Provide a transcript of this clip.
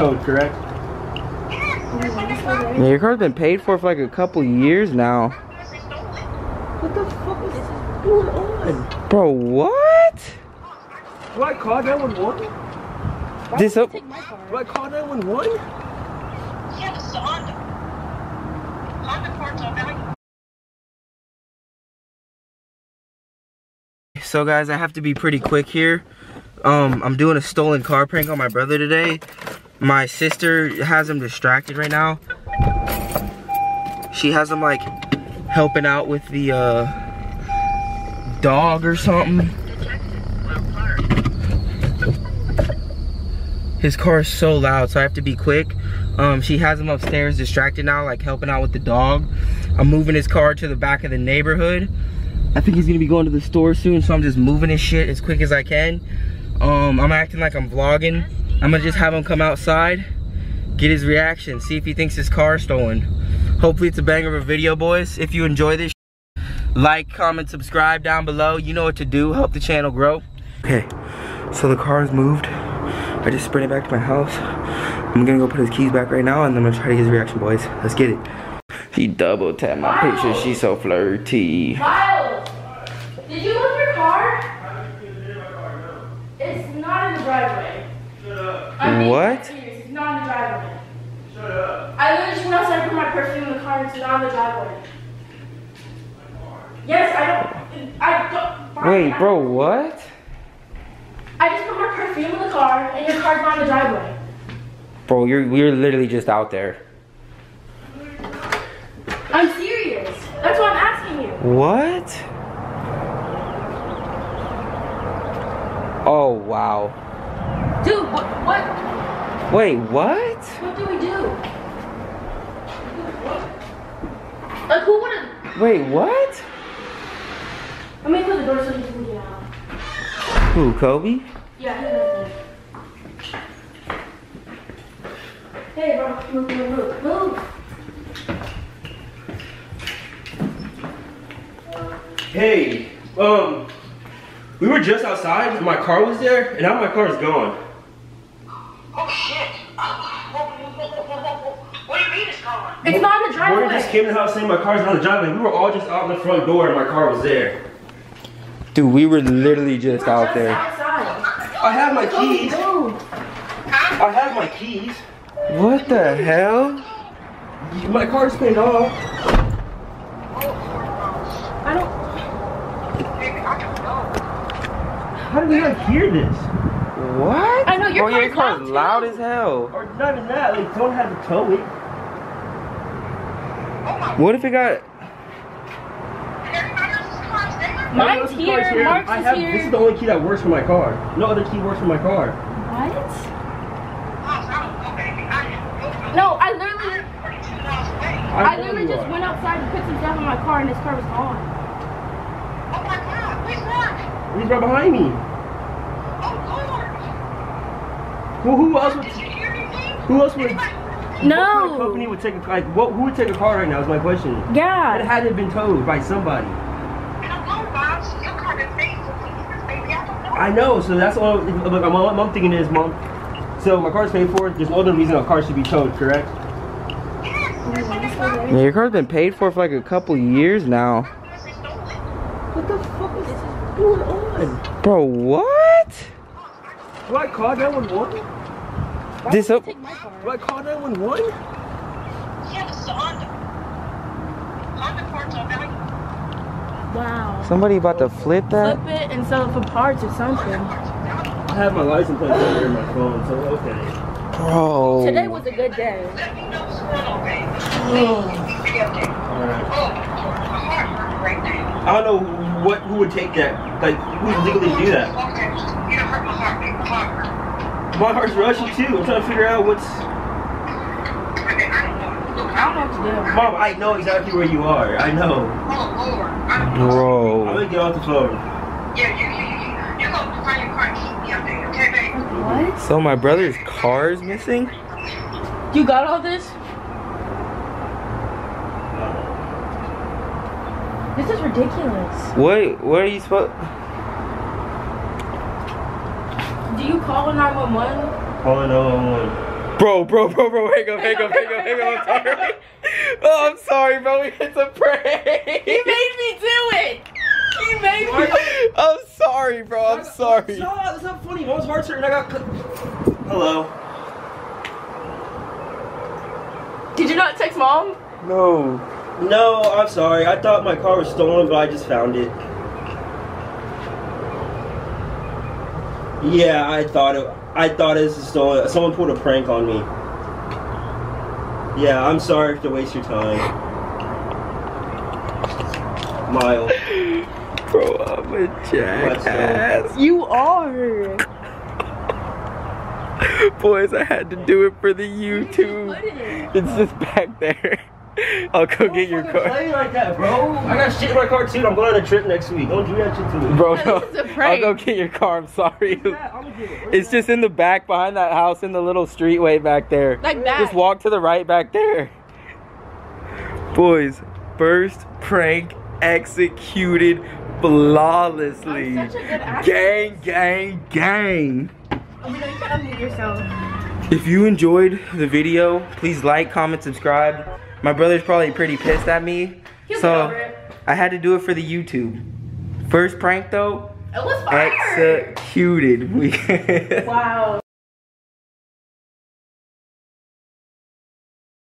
towed, correct? Yeah, your car's been paid for for like a couple years now. What the fuck is going on? Bro, what? Do I call 911? This up? Do I call 911? Yeah, this is a Honda. Honda parts are value. So guys, I have to be pretty quick here. Um, I'm doing a stolen car prank on my brother today. My sister has him distracted right now. She has him like helping out with the uh, dog or something. His car is so loud, so I have to be quick. Um, she has him upstairs distracted now, like helping out with the dog. I'm moving his car to the back of the neighborhood. I think he's gonna be going to the store soon, so I'm just moving his shit as quick as I can. Um, I'm acting like I'm vlogging. I'm gonna just have him come outside, get his reaction, see if he thinks his car stolen. Hopefully it's a banger of a video, boys. If you enjoy this, like, comment, subscribe down below. You know what to do, help the channel grow. Okay, so the car is moved. I just sprinted back to my house. I'm gonna go put his keys back right now and then I'm gonna try to get his reaction, boys. Let's get it. He double tapped my picture, she's so flirty. Miles, did you lose your car? It's not in the driveway. I'm What? It's not in the driveway. Shut up. I literally just went outside for my perfume in the car. It's not in the driveway. Yes, I don't. I don't. Wait, I- bro, what? I just put my perfume in the car, and your car's not in the driveway. Bro, you're we're literally just out there. I'm serious. That's what I'm asking you. What? Oh wow. Dude, what? What? Wait, what? What do we do? Like, who would have? Wait, what? Let me close the door so he can get out. Who, Kobe? Yeah, he's right there. Hey, bro, move, move, move, move. Hey, um, we were just outside my car was there and now my car is gone. Oh shit. What do you mean it's gone? It's not in the Morgan driveway. just came to the house saying my car's not in the driveway. We were all just out in the front door and my car was there. Dude, we were literally just We're out just there. outside. I have my Kobe, keys. move. I have my keys. What the hell? My car's paid off. I don't. Baby, I don't know. How did we not hear this? What? I know, your Bro, your car's car's loud, loud too. as hell. Or not even that, like, don't have to tow it. Oh, what if it got Everybody else's car's there? No one Mine's else's car's here, Marc's I is have, here. This is the only key that works for my car. No other key works for my car. What? Oh, Moms, I don't know, baby. I didn't know. No, I literally, 42. I, literally just went outside and put some stuff in my car, and this car was gone. Oh my god, where's Mark? He's right behind me. Oh lord. Well, who else would? Did you hear anything? Who else would? Anybody- What kind of company would take a like? What? Who would take a car right now? Is my question. Yeah. It Yeah. hadn't been towed by somebody. I know, Moms. Your car been paid for years, baby. I don't know. I know. So that's all. Look, I'm, I'm thinking is, mom. So my car's paid for. There's no other reason a car should be towed, correct? Yes, that's what it's for. Yeah, your car's been paid for for like a couple years now. Unless they stole it. What the fuck is going on? Bro, what? Do I call 911? This up? Take my car. Do I call 911? Yeah, this is a Honda. Honda parts are value. Wow. Somebody about to flip that? Flip it and sell it for parts or something. I have my license plate number in my phone, so okay. Bro. Today was a good day. Let me know what's going on, baby. Oh. Be. Alright. Oh, my heart right now. I don't know what who would take that. Like who would legally do that? Okay. You don't hurt my heart, baby. My heart hurt. My heart's rushing too. I'm trying to figure out what's. Okay, I don't know. I don't know what to do. Mom, I know exactly where you are. I know. Oh, Lord. I don't know. I'm Bro. gonna get off the phone. Yeah, you, you, you, you, you go find your car and keep me up there, okay, baby? What? So my brother's car is missing? You got all this? This is ridiculous. What? What are you supposed? Do you call 911? Calling 911. Bro, bro, bro, bro, hang up, hang up, hang up, hang up. I'm sorry. Oh, I'm sorry, bro. It's a prank. He made me do it. He made me. I'm sorry, bro. I'm sorry. No, it's not funny. Mom's heart's hurting. I got. Hello. Did you not text mom? No. No, I'm sorry. I thought my car was stolen, but I just found it. Yeah, I thought it. I thought it was stolen. Someone pulled a prank on me. Yeah, I'm sorry to waste your time. Miles. Bro, I'm a jackass. You are. Boys, I had to do it for the YouTube. It's just back there. I'll go get your Don't car. Play like that, bro. I got shit in my car too. I'm going on a trip next week. Don't do that shit to me. Bro, No, no. this is a I'll go get your car. I'm sorry. Yeah, I'm gonna get it. It's just in the back behind that house in the little streetway back there. Like that. Just walk to the right back there. Boys, first prank executed flawlessly. I'm such a good actress. Gang, gang, gang. Oh, you know, you yourself. If you enjoyed the video, please like, comment, subscribe. My brother's probably pretty pissed at me. He'll so get over it. I had to do it for the YouTube. First prank though, It was fire. executed. Wow.